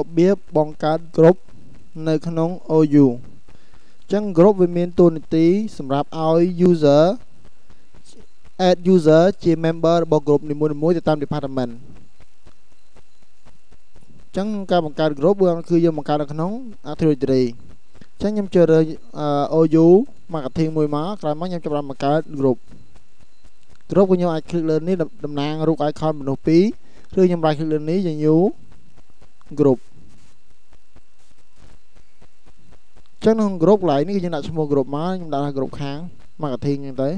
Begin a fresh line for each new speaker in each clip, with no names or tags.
របៀបបង្កើត group នៅក្នុង OU អញ្ចឹង group វាមានតួនាទីសម្រាប់ឲ្យ user add user ជា member របស់ group នីមួយៗទៅតាម department អញ្ចឹងការបង្កើត group គឺយើងបង្កើតនៅក្នុង Active Directory អញ្ចឹងខ្ញុំជ្រើសរើស OU marketing មួយមកក្រោយមកខ្ញុំចាប់ផ្ដើមបង្កើត group group ក៏ខ្ញុំអាច click លើនេះតំណាងរូប icon មនុស្សពីរឬខ្ញុំ right click លើនេះជា new group ចឹងក្នុង group កន្លែងនេះគឺយើងដាក់ឈ្មោះ group មកខ្ញុំដាក់ថា group ខាង marketing ហ្នឹងទៅ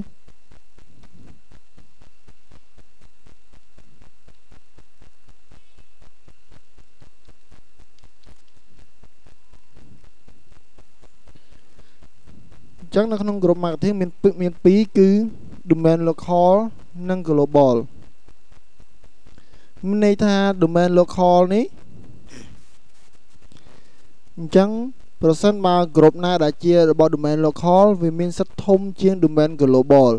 ចឹងនៅក្នុង group marketing មានមាន2គឺ domain local និង global មានន័យថា domain local នេះ អញ្ចឹងប្រសិនបើ group ណាដែលជារបស់ domain local វាមានសិទ្ធិធំជាង domain global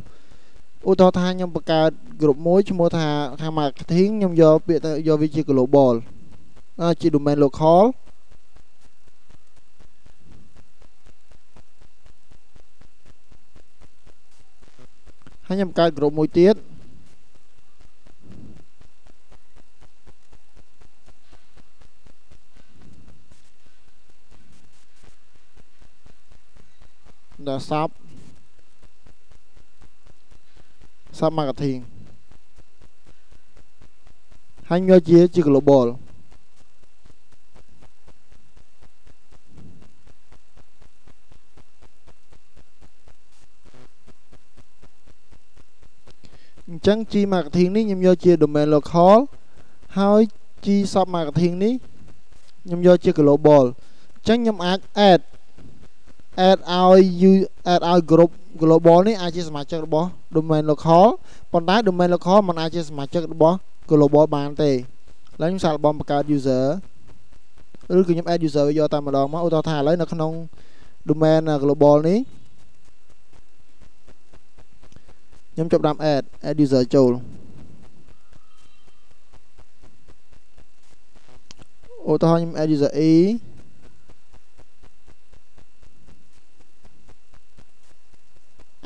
ឧទាហរណ៍ថាខ្ញុំបង្កើត group មួយឈ្មោះថាខាង marketing ខ្ញុំយកពាក្យទៅយកវាជា global ជា domain local ហើយខ្ញុំបង្កើត group មួយទៀត ដល់ sub sub marketing ហើយយកជាជា global អញ្ចឹង G marketing នេះខ្ញុំយកជា domain local ហើយ G sub marketing នេះខ្ញុំយកជា global អញ្ចឹងខ្ញុំអាច add add ឲ្យ add ឲ្យ group global នេះអាចជាសមាជិករបស់ domain local ប៉ុន្តែ domain local មិនអាចជាសមាជិករបស់ global បានទេឥឡូវខ្ញុំសាកល្បងបង្កើត user ឬក៏ខ្ញុំ add user យកតែម្ដងមកឧទាហរណ៍ថាឥឡូវនៅក្នុង domain global នេះខ្ញុំចាប់ដើម add add user ចូលឧទាហរណ៍ខ្ញុំ add user e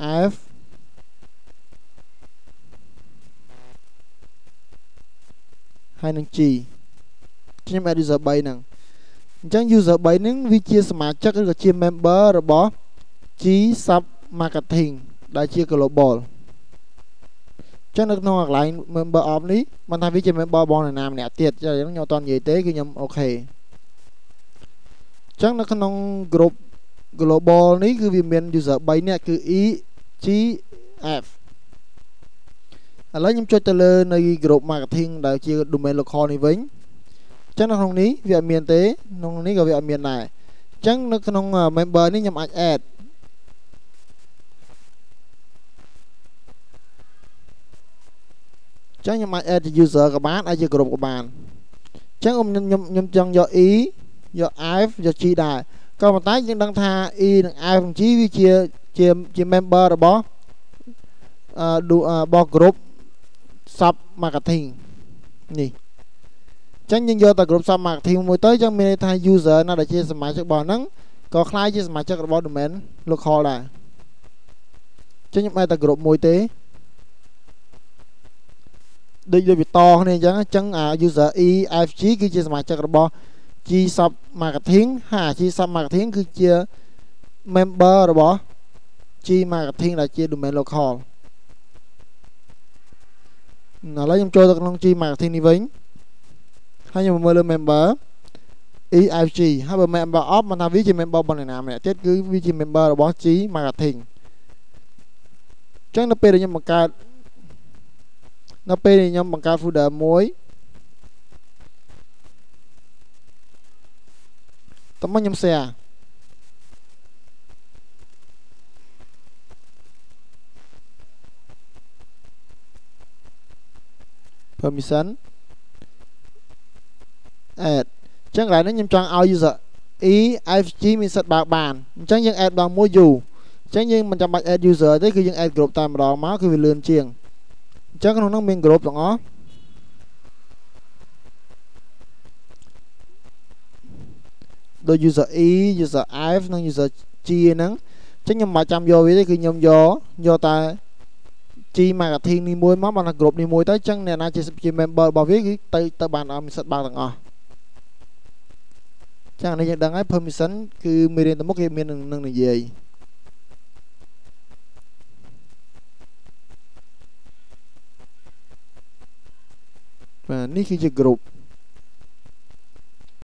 អែฟហើយនឹង G ខ្ញុំ add user 3ហ្នឹងអញ្ចឹង user 3ហ្នឹងវាជាសមាជិកឬក៏ជា member របស់ G sub marketing ដែលជា global ចឹងនៅក្នុងកន្លែង member of នេះមិនថាវាជា member បងនរណាម្នាក់ទៀតចឹងខ្ញុំអត់តនិយាយទេគឺខ្ញុំអូខេចឹងនៅក្នុង group global នេះគឺវាមាន user 3នាក់គឺ E G F ឥឡូវខ្ញុំចុចទៅលើនៃ group marketing ដែលជា domain local នេះវិញចឹងនៅក្នុងនេះវាអត់មានទេក្នុងនេះក៏វាអត់មានដែរចឹងនៅក្នុង member នេះខ្ញុំអាច add ចឹងខ្ញុំអាច add user ក៏បានអាចជា group ក៏បានចឹងខ្ញុំខ្ញុំខ្ញុំចង់យក e យក f យក g ដែរក៏ប៉ុន្តែយើងដឹងថា e និង f និង g វាជា ជាជា member របស់អឺរបស់ group sub marketing នេះចឹងយើងយកតែ group sub marketing មួយទៅចឹងមានន័យថា user ណាដែលជាសមាជិករបស់ហ្នឹងក៏คล้ายជាសមាជិករបស់ domain local ដែរចឹងខ្ញុំអាចតែ group មួយទេដូចដូចវាតគ្នាអញ្ចឹងអញ្ចឹងអា user e fg គឺជាសមាជិករបស់ G sub marketing ហើយ G sub marketing គឺជា member របស់ G marketing ដែលជា domain local ឥឡូវខ្ញុំចូលទៅក្នុង G marketing នេះវិញហើយខ្ញុំមើលលើ member EFG ហើយបើ member of មិនថាវាជា member របស់អ្នកណាម្នាក់ទៀតគឺវាជា member របស់ G marketing អញ្ចឹងនៅពេលដែលខ្ញុំបង្កើតនៅពេលខ្ញុំបង្កើត folder មួយតោះមកខ្ញុំ share permission add អញ្ចឹងកន្លែងនេះខ្ញុំចង់ឲ្យ user e ifg មានសិទ្ធិបើកបានអញ្ចឹងយើង add ដល់មួយ u អញ្ចឹងយើងមិនចាំបាច់ add user ទេគឺយើង add group តែម្ដងមកគឺវាលឿនជាងអញ្ចឹងក្នុងនោះមាន group ទាំងអស់ដូច user E user F និង user G ហ្នឹងអញ្ចឹងខ្ញុំមិនបាច់ចាំយកវាទេគឺខ្ញុំយកយកតែ G marketing នេះមួយមកបានតែ group នេះមួយទៅអញ្ចឹងអ្នកណាជាជា member របស់វាគឺទៅទៅបានអត់មានសិទ្ធិបើកទាំងអស់ចឹងនេះយើងដឹងហើយ permission គឺមេរៀនទៅមុខគេមាននឹងនិយាយបាទនេះគឺជា group